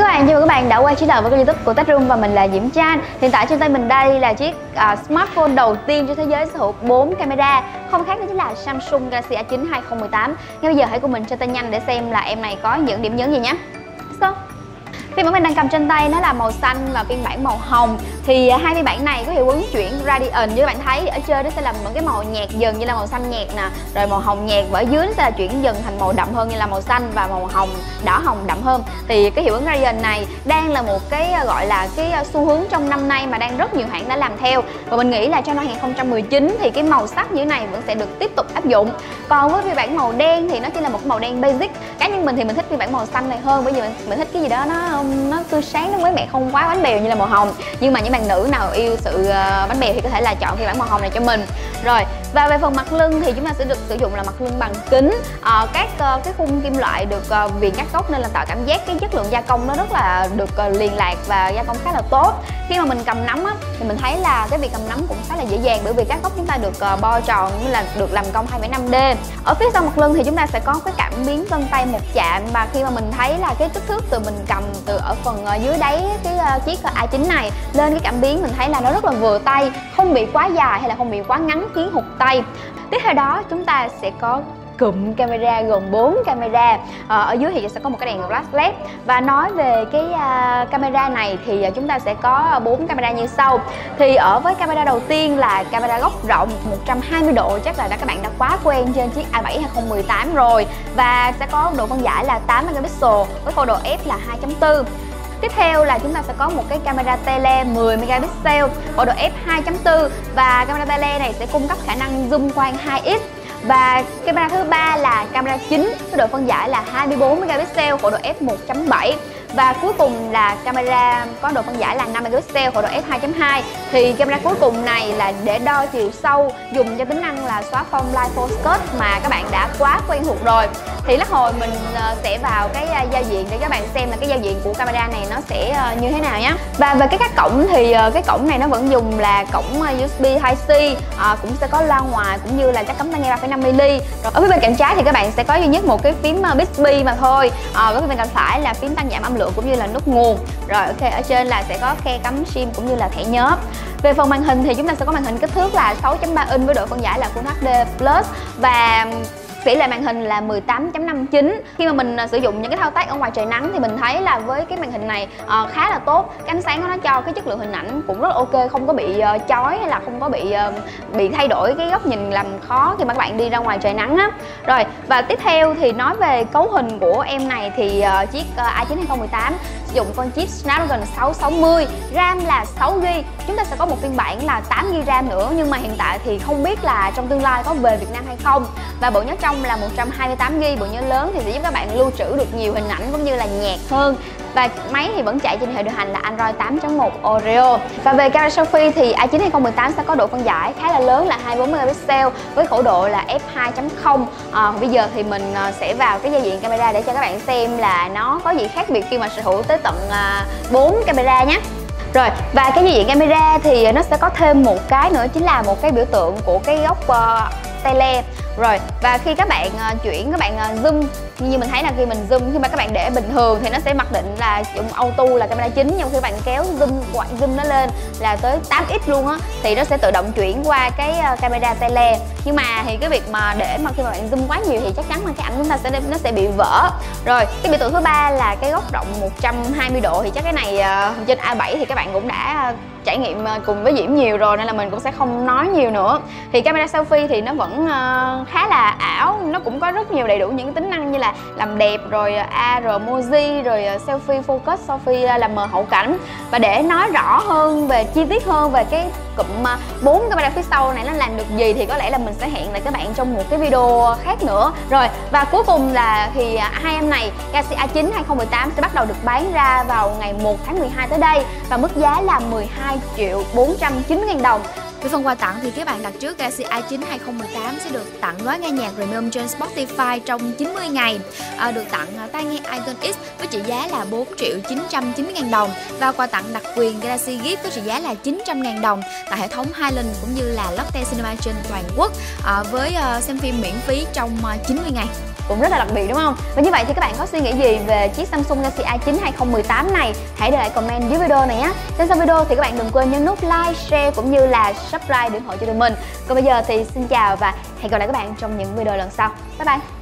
các bạn, chào mừng các bạn đã quay trở lại với kênh youtube của Techroom và mình là Diễm Chan Hiện tại trên tay mình đây là chiếc uh, smartphone đầu tiên trên thế giới sở hữu 4 camera. Không khác đó chính là Samsung Galaxy A9 2018 Ngay bây giờ hãy cùng mình cho tay nhanh để xem là em này có những điểm nhấn gì nhé. So. Phiên bản mình đang cầm trên tay nó là màu xanh và phiên bản màu hồng. Thì à, hai phiên bản này có hiệu ứng chuyển gradient như các bạn thấy. Ở trên nó sẽ là một cái màu nhạt dần như là màu xanh nhạt nè Rồi màu hồng nhạt. Và ở dưới nó sẽ là chuyển dần thành màu đậm hơn như là màu xanh và màu hồng đỏ hồng đậm hơn. Thì cái hiệu ứng gradient này đang là một cái à, gọi là cái à, xu hướng trong năm nay mà đang rất nhiều hãng đã làm theo. Và mình nghĩ là trong năm 2019 thì cái màu sắc như thế này vẫn sẽ được tiếp tục áp dụng. Còn với phiên bản màu đen thì nó chỉ là một màu đen basic. Cá nhân mình thì mình thích phiên bản màu xanh này hơn bởi vì mình, mình thích cái gì đó nó nó tươi sáng nó mới mẻ không quá bánh bèo như là màu hồng. Nhưng mà những bạn nữ nào yêu sự ờ, bánh bèo thì có thể là chọn phiên bản màu hồng này cho mình. Rồi và về phần mặt lưng thì chúng ta sẽ được sử dụng là mặt lưng bằng kính. À, các uh, cái khung kim loại được uh, viền cắt góc nên là tạo cảm giác cái chất lượng gia công nó rất là được uh, liền lạc và gia công khá là tốt. Khi mà mình cầm nắm á thì mình thấy là cái việc cầm nắm cũng khá là dễ dàng bởi vì các góc chúng ta được uh, bo tròn như là được làm công 2,5D ở phía sau mặt lưng thì chúng ta sẽ có cái cảm biến vân tay một chạm và khi mà mình thấy là cái kích thước từ mình cầm từ ở phần uh, dưới đáy cái uh, chiếc A9 này lên cái cảm biến mình thấy là nó rất là vừa tay không bị quá dài hay là không bị quá ngắn khiến hụt tay. Tiếp theo đó chúng ta sẽ có cụm camera gồm 4 camera. Ờ, ở dưới thì sẽ có một cái đèn flash led. Và nói về cái uh, camera này thì à, chúng ta sẽ có à, 4 camera như sau. Thì ở với camera đầu tiên là camera góc rộng 120 độ. Chắc là đã các bạn đã quá quen trên chiếc A7 2018 rồi. Và sẽ có độ phân giải là 8 megapixel với khẩu độ f là 2.4 Tiếp theo là chúng ta sẽ có một cái camera tele 10 megapixel, bộ độ f 2.4 và camera tele này sẽ cung cấp khả năng zoom quang 2x và camera thứ ba là camera chính với độ phân giải là 24 megapixel, khổ độ f 1.7 và cuối cùng là camera có độ phân giải là 5 megapixel khổ độ f 2.2 thì camera cuối cùng này là để đo chiều sâu dùng cho tính năng là xóa phông light focus mà các bạn đã quá quen thuộc rồi. Thì lát hồi mình ờ, sẽ vào cái ờ, giao diện để các bạn xem là cái giao diện của camera này nó sẽ ờ, như thế nào nhé và về cái các cổng thì cái cổng này nó vẫn dùng là cổng USB Type-C cũng sẽ có loa ngoài cũng như là chắc cắm tai nghe 3,5 mm rồi ở phía bên cạnh trái thì các bạn sẽ có duy nhất một cái phím Bixby mà thôi. Ở phía bên cạnh phải là phím tăng giảm âm lượng cũng như là nút nguồn. Rồi, ok, ở trên là sẽ có khe cắm sim cũng như là thẻ nhớ về phần màn hình thì chúng ta sẽ có màn hình kích thước là 6.3 inch với độ phân giải là Full HD Plus. Và tỷ lệ màn hình là 18.59 khi mà mình à, sử dụng những cái thao tác ở ngoài trời nắng thì mình thấy là với cái màn hình này uh, khá là tốt. Cái ánh sáng của nó cho cái chất lượng hình ảnh cũng rất ok không có bị uh, chói hay là không có bị uh, bị thay đổi cái góc nhìn làm khó khi mà các bạn đi ra ngoài trời nắng á. Rồi và tiếp theo thì nói về cấu hình của em này thì uh, chiếc uh, i9 2018 sử dụng con chip Snapdragon 660 RAM là 6GB chúng ta sẽ có một phiên bản là 8GB RAM nữa nhưng mà hiện tại thì không biết là trong tương lai có về Việt Nam hay không. Và bộ nhớ trong là 128GB bộ nhớ lớn thì sẽ giúp các bạn lưu trữ được nhiều hình ảnh cũng như là nhạc hơn. Và máy thì vẫn chạy trên hệ điều hành là Android 8.1 Oreo. Và về camera selfie thì A9 2018 sẽ có độ phân giải khá là lớn là 24 megapixel với khổ độ là f2.0 à, ờ, bây giờ thì mình ờ, sẽ vào cái giao diện camera để cho các bạn xem là nó có gì khác biệt khi mà sở hữu tới tận ờ, 4 camera nhé. Rồi và cái giao diện camera thì nó sẽ có thêm một cái nữa chính là một cái biểu tượng của cái góc uh, tele rồi và khi các bạn ờ, chuyển các bạn ờ, zoom như mình thấy là khi mình zoom, khi mà các bạn để bình thường thì nó sẽ mặc định là dùng auto là camera chính. Nhưng khi bạn kéo zoom quạt zoom nó lên là tới 8x luôn á, thì nó sẽ tự động chuyển qua cái ờ, camera tele. Nhưng mà thì cái việc mà để mà khi mà bạn zoom quá nhiều thì chắc chắn là cái ảnh chúng ta sẽ nó sẽ bị vỡ. Rồi, cái biểu tượng thứ ba là cái góc rộng 120 độ thì chắc cái này ờ, trên A7 thì các bạn cũng đã ờ, trải nghiệm cùng với Diễm nhiều rồi nên là mình cũng sẽ không nói nhiều nữa. Thì camera selfie thì nó vẫn khá là ảo, nó cũng có rất nhiều đầy đủ những tính năng như là làm đẹp rồi à, AR emoji rồi à, selfie focus selfie à, làm mờ hậu cảnh. Và để nói rõ hơn về chi tiết hơn về cái cụm bốn camera phía sau này nó làm được gì thì có lẽ là mình sẽ hẹn lại các bạn trong một cái video khác nữa. Rồi và cuối cùng là thì hai em này Galaxy A9 2018 sẽ bắt đầu được bán ra vào ngày 1 tháng 12 tới đây và mức giá là 12 triệu 490 ngàn đồng. Với phần quà tặng thì các bạn đặt trước Galaxy a9 2018 sẽ được tặng gói nghe nhạc Premium trên Spotify trong 90 ngày, à, được tặng à, tai nghe Icon X với trị giá là 4 triệu 990 ngàn đồng và quà tặng đặc quyền Galaxy Gift với trị giá là 900 ngàn đồng tại hệ thống Highland cũng như là Lotte Cinema trên toàn quốc à, với à, xem phim miễn phí trong à, 90 ngày. cũng rất là đặc biệt đúng không? Và như vậy thì các bạn có suy nghĩ gì về chiếc Samsung Galaxy A9 2018 này? Hãy để lại comment dưới video này nhé. Xem xong video thì các bạn đừng quên nhấn nút like share cũng như là subscribe để ủng hộ cho tụi mình. Còn bây giờ thì xin chào và hẹn gặp lại các bạn trong những video lần sau. Bye bye!